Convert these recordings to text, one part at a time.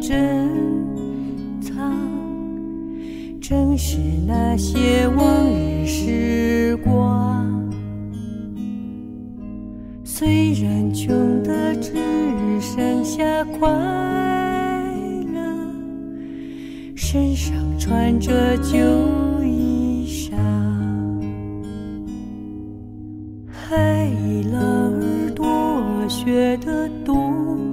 珍藏，正是那些往日时光。虽然穷的只剩下快乐，身上穿着旧衣裳，黑了耳朵学的冬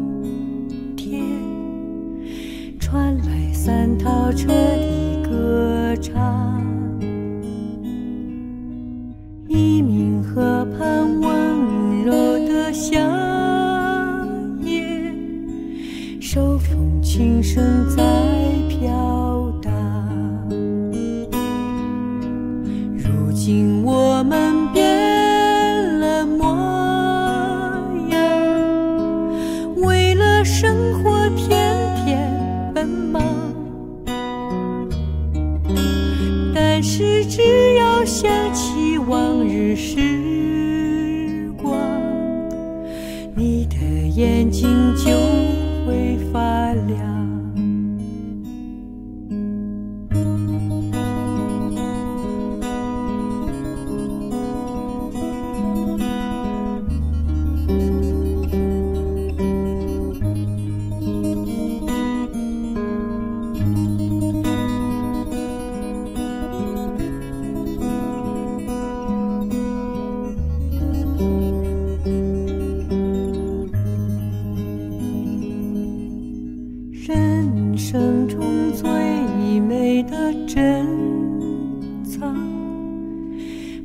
琴声在飘荡。如今我们变了模样，为了生活天天奔忙。但是只要想起往日时光，你的眼睛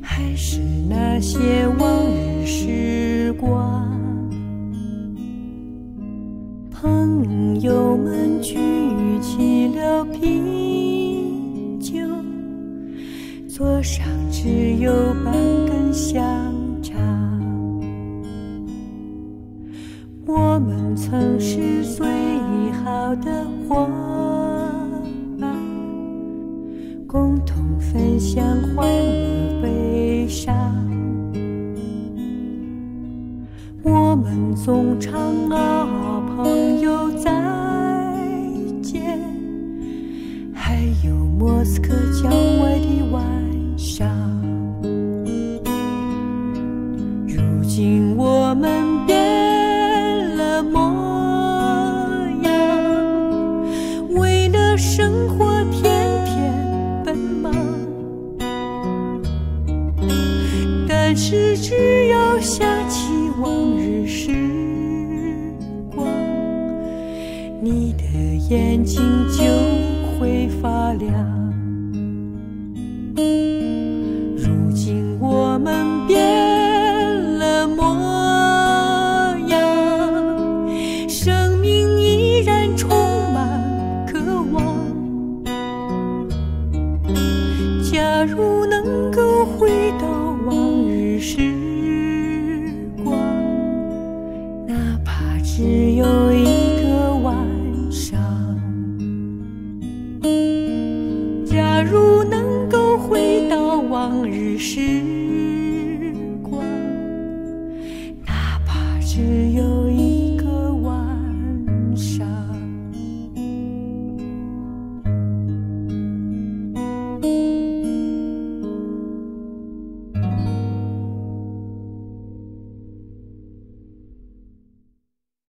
还是那些往日时光。朋友们举起了啤酒，桌上只有半根香肠。我们曾是最好的伙伴，共同分享欢乐悲伤。我们总唱啊，朋友再见，还有莫斯科郊外的晚上。是只要想起往日时光，你的眼睛就会发亮。如今我们变了模样，生命依然充满渴望。假如假如能够回到往日时光，哪怕只有